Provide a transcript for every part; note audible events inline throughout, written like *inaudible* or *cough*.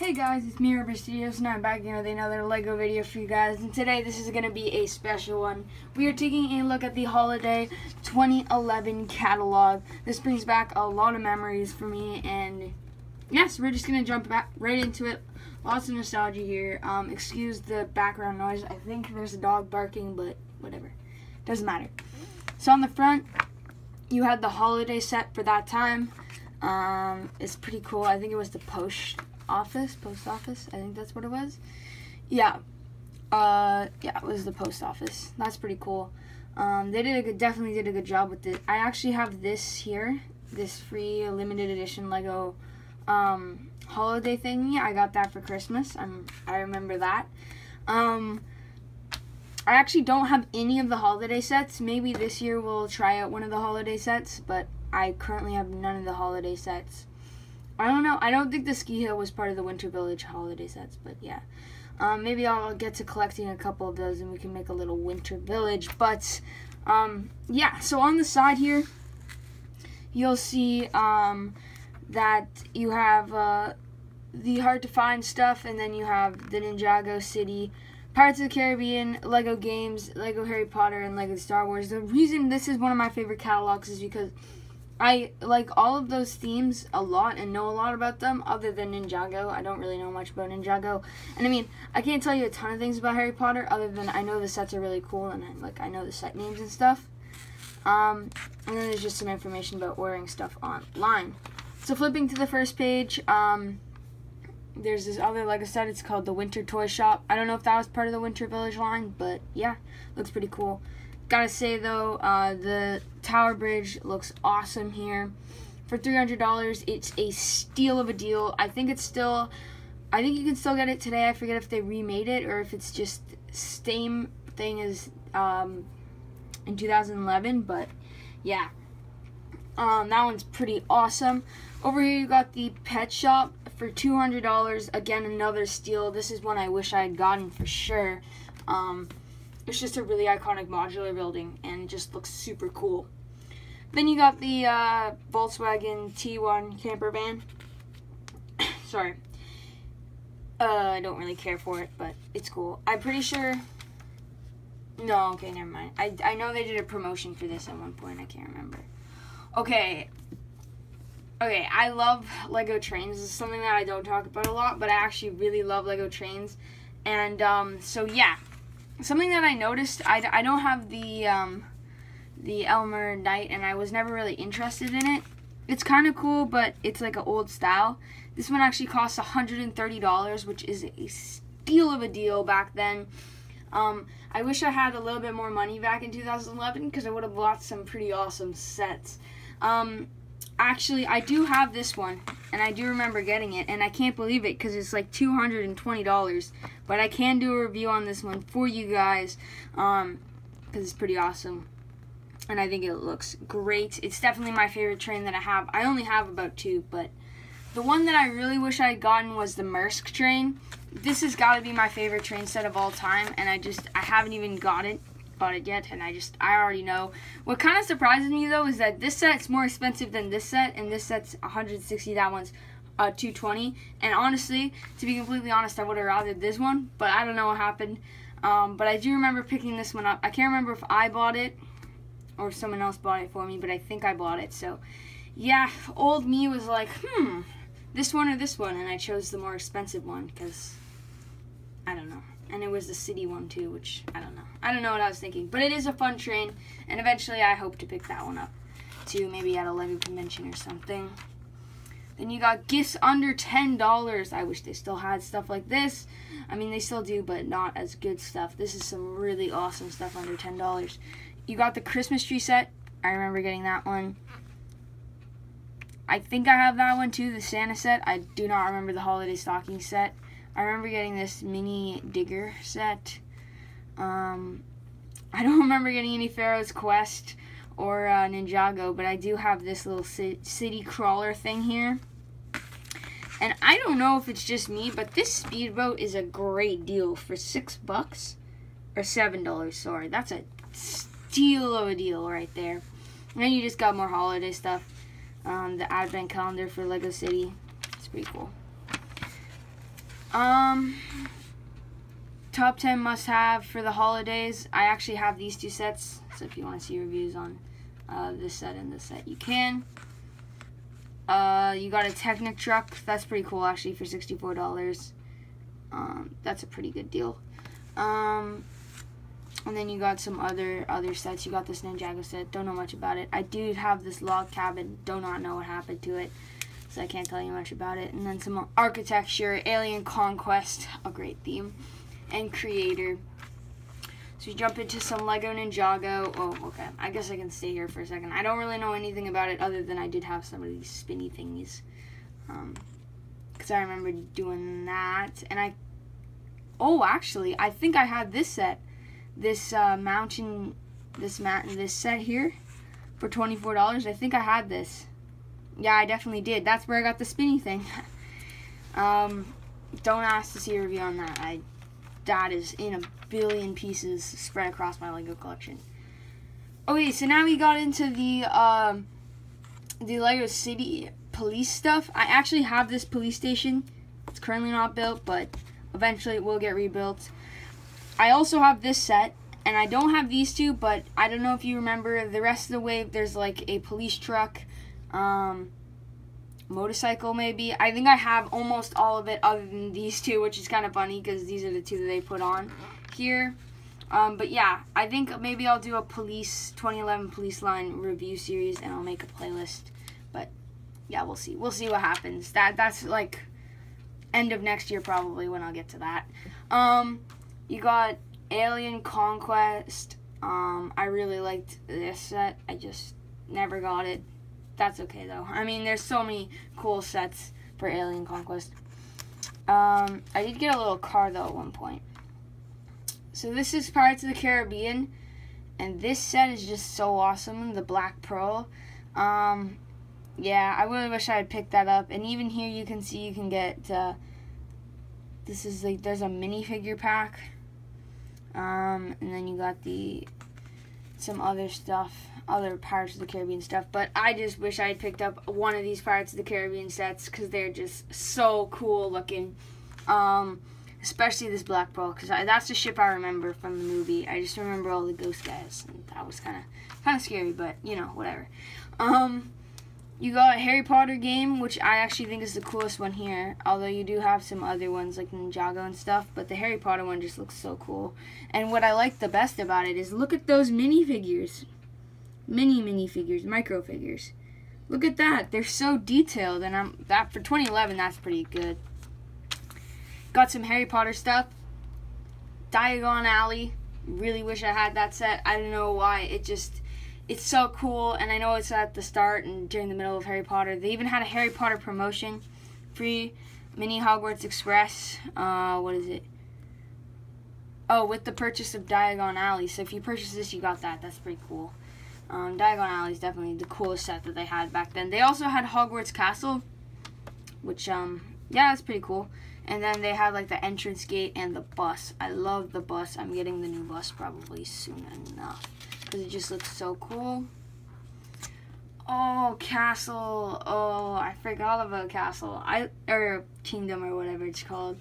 Hey guys, it's me, RB Studios, and I'm back again with another LEGO video for you guys. And today, this is going to be a special one. We are taking a look at the Holiday 2011 catalog. This brings back a lot of memories for me, and yes, we're just going to jump back right into it. Lots of nostalgia here. Um, excuse the background noise. I think there's a dog barking, but whatever. Doesn't matter. So on the front, you had the holiday set for that time. Um, it's pretty cool. I think it was the post office, post office. I think that's what it was. Yeah, uh, yeah, it was the post office. That's pretty cool. Um, they did a good, definitely did a good job with it. I actually have this here, this free limited edition Lego um, holiday thingy. I got that for Christmas. I'm, I remember that. Um, I actually don't have any of the holiday sets. Maybe this year we'll try out one of the holiday sets, but I currently have none of the holiday sets. I don't know. I don't think the ski hill was part of the Winter Village holiday sets, but yeah. Um, maybe I'll get to collecting a couple of those and we can make a little Winter Village. But um, yeah, so on the side here, you'll see um, that you have uh, the hard to find stuff, and then you have the Ninjago City. Pirates of the Caribbean, Lego games, Lego Harry Potter, and Lego Star Wars. The reason this is one of my favorite catalogs is because I like all of those themes a lot and know a lot about them other than Ninjago. I don't really know much about Ninjago. And I mean, I can't tell you a ton of things about Harry Potter other than I know the sets are really cool and I, like I know the set names and stuff. Um, and then there's just some information about ordering stuff online. So flipping to the first page, um, there's this other Lego set. It's called the Winter Toy Shop. I don't know if that was part of the Winter Village line, but yeah, looks pretty cool. Gotta say though, uh, the Tower Bridge looks awesome here. For $300, it's a steal of a deal. I think it's still, I think you can still get it today. I forget if they remade it or if it's just same thing as um, in 2011, but yeah. Um, that one's pretty awesome. Over here you got the pet shop for $200. Again, another steal. This is one I wish I had gotten for sure. Um, it's just a really iconic modular building and just looks super cool. Then you got the uh, Volkswagen T1 camper van. *coughs* Sorry. Uh, I don't really care for it, but it's cool. I'm pretty sure... No, okay, never mind. I, I know they did a promotion for this at one point. I can't remember. Okay. Okay, I love Lego trains. This is something that I don't talk about a lot, but I actually really love Lego trains. And, um, so yeah, something that I noticed, I, I don't have the um, the Emerald Night, and I was never really interested in it. It's kind of cool, but it's like an old style. This one actually costs $130, which is a steal of a deal back then. Um, I wish I had a little bit more money back in 2011 because I would have bought some pretty awesome sets. Um, actually, I do have this one, and I do remember getting it, and I can't believe it because it's like $220. But I can do a review on this one for you guys um because um, it's pretty awesome. And I think it looks great. It's definitely my favorite train that I have. I only have about two, but the one that I really wish I had gotten was the Maersk train. This has got to be my favorite train set of all time, and I just, I haven't even got it bought it yet, and I just I already know. What kind of surprises me though is that this set's more expensive than this set, and this set's 160. That one's uh, 220. And honestly, to be completely honest, I would have rather this one, but I don't know what happened. Um, but I do remember picking this one up. I can't remember if I bought it or someone else bought it for me, but I think I bought it. So, yeah, old me was like, hmm, this one or this one, and I chose the more expensive one because I don't know and it was the city one too, which I don't know. I don't know what I was thinking, but it is a fun train, and eventually I hope to pick that one up too, maybe at a Lego convention or something. Then you got gifts under $10. I wish they still had stuff like this. I mean, they still do, but not as good stuff. This is some really awesome stuff under $10. You got the Christmas tree set. I remember getting that one. I think I have that one too, the Santa set. I do not remember the holiday stocking set. I remember getting this mini digger set. Um, I don't *laughs* remember getting any Pharaoh's Quest or uh, Ninjago, but I do have this little city crawler thing here. And I don't know if it's just me, but this speedboat is a great deal for six bucks or seven dollars. Sorry, that's a steal of a deal right there. And then you just got more holiday stuff. Um, the advent calendar for Lego City. It's pretty cool. Um, top 10 must have for the holidays. I actually have these two sets, so if you want to see reviews on uh, this set and this set, you can. Uh, you got a Technic truck. That's pretty cool, actually, for $64. Um, that's a pretty good deal. Um, and then you got some other other sets. You got this Ninjago set. Don't know much about it. I do have this log cabin. Do not know what happened to it, so I can't tell you much about it. And then some architecture, Alien Conquest, a great theme, and Creator. So we jump into some Lego Ninjago. Oh, okay. I guess I can stay here for a second. I don't really know anything about it other than I did have some of these spinny thingies. Um, because I remember doing that. And I, oh, actually, I think I had this set this uh, mountain, this mountain, this set here for $24. I think I had this. Yeah, I definitely did. That's where I got the spinny thing. *laughs* um, don't ask to see a review on that. I that is in a billion pieces spread across my Lego collection. Okay, so now we got into the um, the Lego City police stuff. I actually have this police station. It's currently not built, but eventually it will get rebuilt. I also have this set, and I don't have these two, but I don't know if you remember the rest of the wave. There's like a police truck, um, motorcycle maybe. I think I have almost all of it other than these two, which is kind of funny because these are the two that they put on here. Um, but yeah, I think maybe I'll do a police 2011 police line review series and I'll make a playlist. But yeah, we'll see. We'll see what happens. That that's like end of next year probably when I'll get to that. Um, you got Alien Conquest. Um, I really liked this set. I just never got it. That's okay though. I mean, there's so many cool sets for Alien Conquest. Um, I did get a little car though at one point. So this is Pirates of the Caribbean, and this set is just so awesome. The Black Pearl. Um, yeah, I really wish I had picked that up. And even here, you can see you can get. Uh, this is like there's a minifigure pack um, and then you got the some other stuff, other Pirates of the Caribbean stuff. But I just wish I had picked up one of these Pirates of the Caribbean sets because they're just so cool looking. Um, especially this Black Pearl because that's the ship I remember from the movie. I just remember all the ghost guys, and that was kind of kind of scary, but you know whatever. Um, you got Harry Potter game, which I actually think is the coolest one here. Although you do have some other ones like Ninjago and stuff, but the Harry Potter one just looks so cool. And what I like the best about it is look at those minifigures. Mini minifigures, micro figures. Look at that. They're so detailed and I'm that for 2011 that's pretty good. Got some Harry Potter stuff. Diagon Alley. Really wish I had that set. I don't know why. It just it's so cool, and I know it's at the start and during the middle of Harry Potter. They even had a Harry Potter promotion, free mini Hogwarts Express. Uh, what is it? Oh, with the purchase of Diagon Alley. So if you purchase this, you got that. That's pretty cool. Um, Diagon Alley is definitely the coolest set that they had back then. They also had Hogwarts Castle, which um, yeah, that's pretty cool. And then they had like the entrance gate and the bus. I love the bus. I'm getting the new bus probably soon enough because it just looks so cool. Oh, castle. Oh, I forgot about castle. I or kingdom or whatever it's called.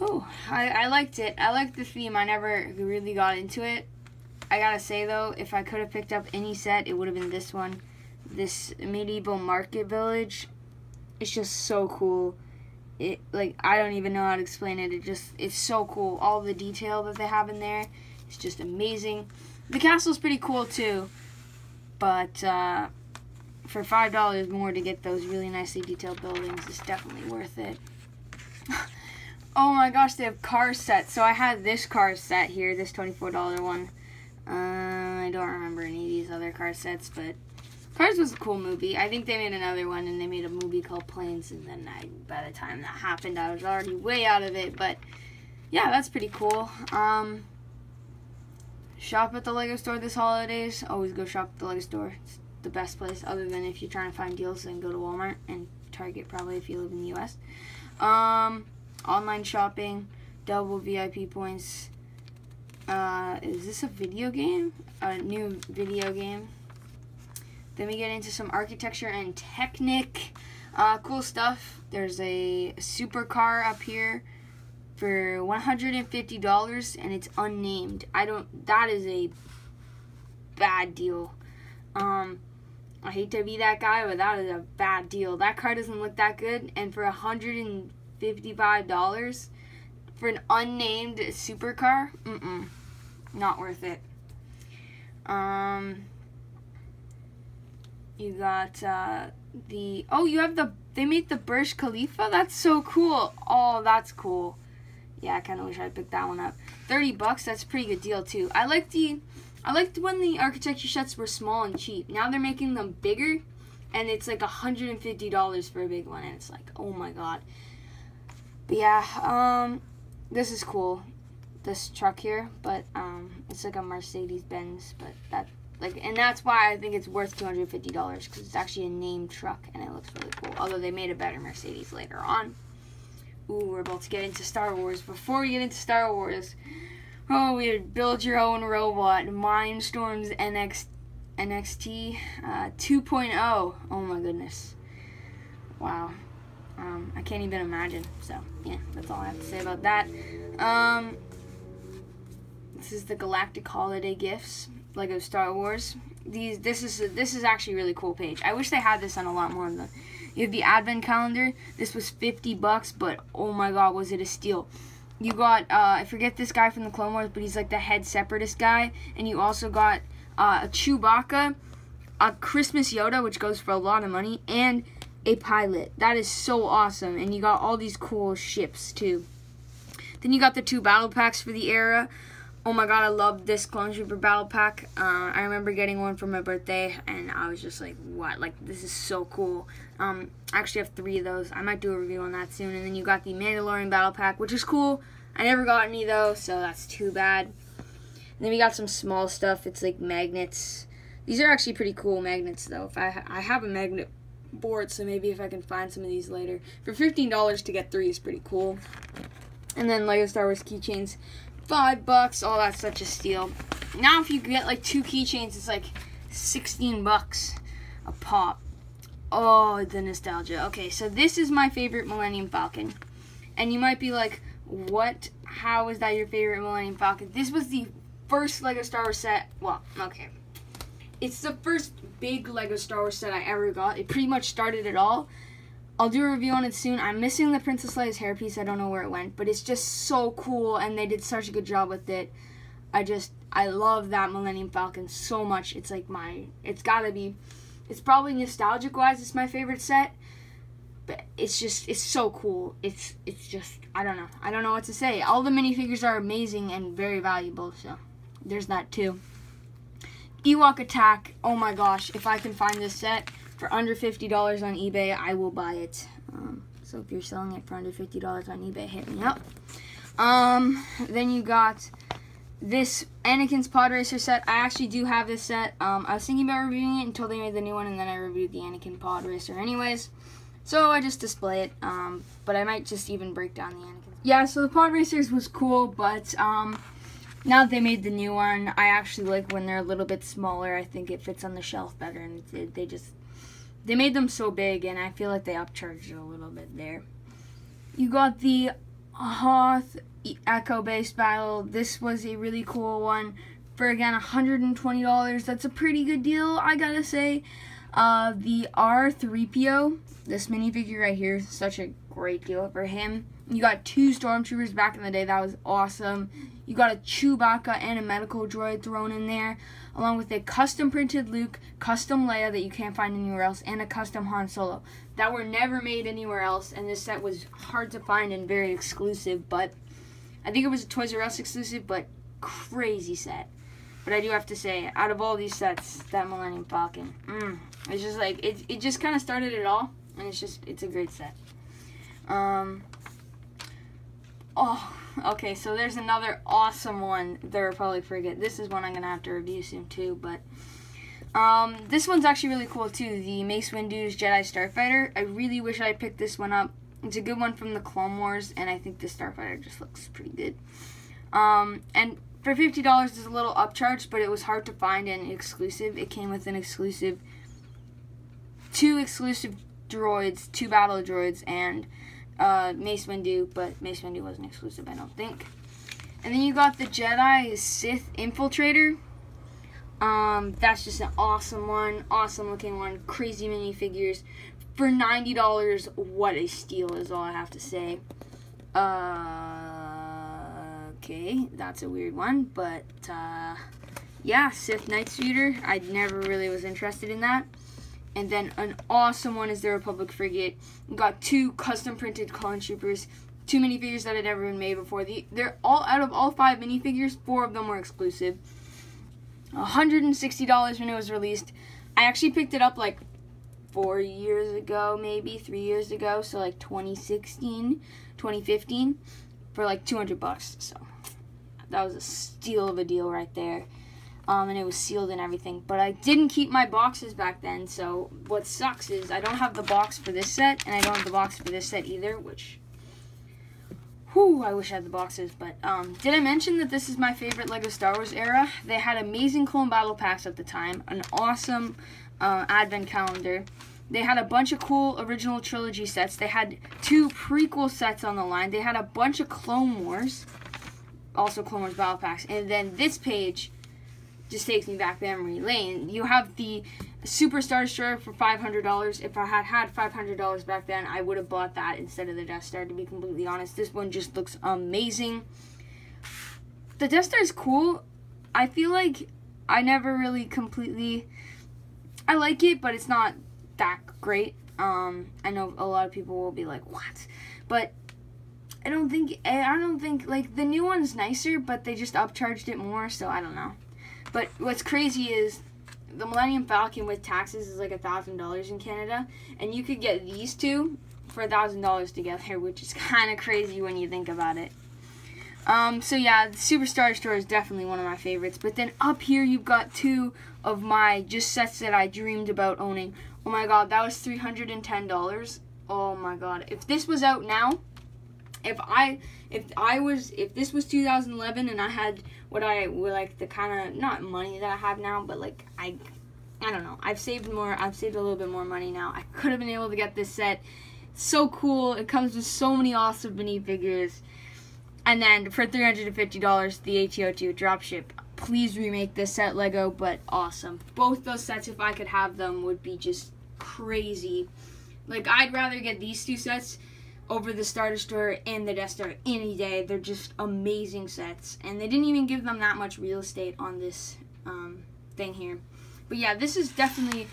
Oh, I, I liked it. I liked the theme. I never really got into it. I gotta say though, if I could have picked up any set, it would have been this one. This medieval market village. It's just so cool. It like I don't even know how to explain it. It just it's so cool. All the detail that they have in there. It's just amazing. The castle's pretty cool too, but uh, for five dollars more to get those really nicely detailed buildings is definitely worth it. *laughs* oh my gosh, they have car sets. So I had this car set here, this twenty-four dollar one. Uh, I don't remember any of these other car sets, but Cars was a cool movie. I think they made another one, and they made a movie called Planes, and then I, by the time that happened, I was already way out of it. But yeah, that's pretty cool. Um, Shop at the Lego store this holidays. Always go shop at the Lego store. It's the best place, other than if you're trying to find deals, then go to Walmart and Target, probably if you live in the U.S. Um, online shopping, double VIP points. Uh, is this a video game? A new video game. Then we get into some architecture and Technic. Uh, cool stuff. There's a supercar up here for $150 and it's unnamed. I don't, that is a bad deal. Um, I hate to be that guy, but that is a bad deal. That car doesn't look that good, and for $155 for an unnamed supercar, mm-mm, not worth it. Um, you got uh, the oh, you have the they made the Burj Khalifa. That's so cool. Oh, that's cool. Yeah, I kind of wish I picked that one up. Thirty bucks. That's a pretty good deal too. I like the I liked when the architecture sets were small and cheap. Now they're making them bigger, and it's like $150 for a big one, and it's like, oh my god. But yeah, um, this is cool, this truck here, but um, it's like a Mercedes Benz, but that like, and that's why I think it's worth $250 because it's actually a named truck and it looks really cool. Although they made a better Mercedes later on. Ooh, we're about to get into Star Wars. Before we get into Star Wars, Oh, we had build your own robot, Mindstorms NX, NXT uh, 2.0. Oh my goodness. Wow. Um, I can't even imagine. So, yeah, that's all I have to say about that. Um, this is the Galactic Holiday Gifts, Lego Star Wars. These, this is this is actually a really cool page. I wish they had this on a lot more of them. You have the Advent calendar. This was 50 bucks, but oh my god, was it a steal. You got, uh, I forget this guy from the Clone Wars, but he's like the head separatist guy. And you also got uh, a Chewbacca, a Christmas Yoda, which goes for a lot of money, and a pilot. That is so awesome. And you got all these cool ships, too. Then you got the two battle packs for the era. Oh my god, I love this Clone Trooper battle pack. Uh, I remember getting one for my birthday, and I was just like, what? Like, this is so cool. Um, I actually have three of those. I might do a review on that soon. And then you got the Mandalorian battle pack, which is cool. I never got any, though, so that's too bad. And then we got some small stuff. It's like magnets. These are actually pretty cool magnets, though. If I, ha I have a magnet board, so maybe if I can find some of these later. For $15 to get three is pretty cool. And then Lego Star Wars keychains five bucks. Oh, that's such a steal. Now, if you get like two keychains, it's like 16 bucks a pop. Oh, the nostalgia. Okay, so this is my favorite Millennium Falcon. And you might be like, what? How is that your favorite Millennium Falcon? This was the first Lego Star Wars set. Well, okay. It's the first big Lego Star Wars set I ever got. It pretty much started it all. I'll do a review on it soon. I'm missing the Princess Leia's hairpiece. I don't know where it went, but it's just so cool, and they did such a good job with it. I just, I love that Millennium Falcon so much. It's like my, it's gotta be, it's probably nostalgic-wise, it's my favorite set. But it's just, it's so cool. It's, it's just, I don't know. I don't know what to say. All the minifigures are amazing and very valuable, so there's that too. Ewok Attack, oh my gosh, if I can find this set, for under $50 on eBay, I will buy it. Um, so if you're selling it for under $50 on eBay, hit me up. Um, then you got this Anakin's Pod Racer set. I actually do have this set. Um, I was thinking about reviewing it until they made the new one, and then I reviewed the Anakin Pod Racer anyways. So I just display it, um, but I might just even break down the Anakin. Yeah, so the Pod Racers was cool, but um, now that they made the new one, I actually like when they're a little bit smaller. I think it fits on the shelf better, and they just they made them so big, and I feel like they upcharged a little bit there. You got the Hoth Echo Base Battle. This was a really cool one for again $120. That's a pretty good deal, I gotta say. Uh, the R3PO, this minifigure right here, is such a great deal for him. You got two stormtroopers back in the day. That was awesome. You got a Chewbacca and a medical droid thrown in there, along with a custom printed Luke, custom Leia that you can't find anywhere else, and a custom Han Solo that were never made anywhere else. And this set was hard to find and very exclusive, but I think it was a Toys R Us exclusive, but crazy set. But I do have to say, out of all these sets, that Millennium Falcon, mm, it's just like it. It just kind of started it all, and it's just it's a great set. Um. Oh, okay, so there's another awesome one the probably forget. This is one I'm going to have to review soon too, but um, this one's actually really cool too, the Mace Windu's Jedi Starfighter. I really wish I picked this one up. It's a good one from the Clone Wars, and I think the Starfighter just looks pretty good. Um, and for $50 is a little upcharge, but it was hard to find an exclusive. It came with an exclusive, two exclusive droids, two battle droids, and uh, Mace Windu, but Mace Windu wasn't exclusive, I don't think. And then you got the Jedi Sith Infiltrator. Um, that's just an awesome one, awesome looking one, crazy minifigures. For $90, what a steal is all I have to say. Uh, okay, that's a weird one, but uh, yeah, Sith Night Speeder. I never really was interested in that. And then an awesome one is the Republic Frigate. Got two custom printed clone troopers, two minifigures that had never been made before. The, they're all out of all five minifigures, four of them were exclusive. $160 when it was released. I actually picked it up like four years ago, maybe three years ago, so like 2016, 2015, for like 200 bucks. So that was a steal of a deal right there um, and it was sealed and everything. But I didn't keep my boxes back then, so what sucks is I don't have the box for this set, and I don't have the box for this set either, which, whew, I wish I had the boxes. But um, did I mention that this is my favorite LEGO Star Wars era? They had amazing clone battle packs at the time, an awesome uh, advent calendar. They had a bunch of cool original trilogy sets. They had two prequel sets on the line. They had a bunch of Clone Wars, also Clone Wars battle packs. And then this page just takes me back memory lane. You have the Superstar Destroyer for $500. If I had had $500 back then, I would have bought that instead of the Death Star, to be completely honest. This one just looks amazing. The Death Star is cool. I feel like I never really completely... I like it, but it's not that great. Um, I know a lot of people will be like, what? But I don't think, I don't think, like, the new one's nicer, but they just upcharged it more, so I don't know. But what's crazy is the Millennium Falcon with taxes is like a thousand dollars in Canada, and you could get these two for a thousand dollars together, which is *laughs* kind of crazy when you think about it. Um, so yeah, the Superstar Store is definitely one of my favorites. But then up here, you've got two of my just sets that I dreamed about owning. Oh my god, that was three hundred and ten dollars. Oh my god, if this was out now, if I if I was if this was 2011 and I had what I would like the kind of not money that I have now, but like I I don't know. I've saved more. I've saved a little bit more money now. I could have been able to get this set. It's so cool. It comes with so many awesome mini figures. And then for $350, the AT-OT dropship. Please remake this set, Lego, but awesome. Both those sets, if I could have them, would be just crazy. Like, I'd rather get these two sets over the Star Destroyer and the Death Star any day. They're just amazing sets. And they didn't even give them that much real estate on this um, thing here. But yeah, this is definitely...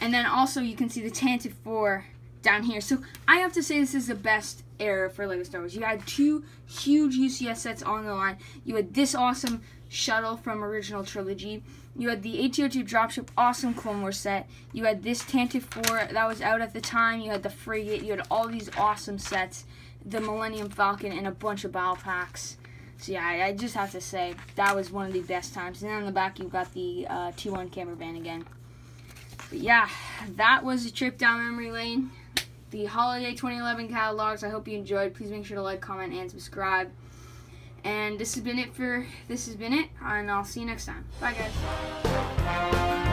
And then also you can see the Tantive 4 down here. So I have to say this is the best era for LEGO Star Wars. You had two huge UCS sets on the line. You had this awesome shuttle from original trilogy. You had the AT-OT dropship awesome Clone Wars set. You had this Tantive 4 that was out at the time. You had the frigate. You had all these awesome sets. The Millennium Falcon and a bunch of battle packs. So yeah, I, I just have to say that was one of the best times. And then on the back you've got the uh, T1 camper van again. But yeah, that was a trip down memory lane. The Holiday 2011 catalogs. I hope you enjoyed. Please make sure to like, comment, and subscribe. And this has been it for this has been it, and I'll see you next time. Bye guys.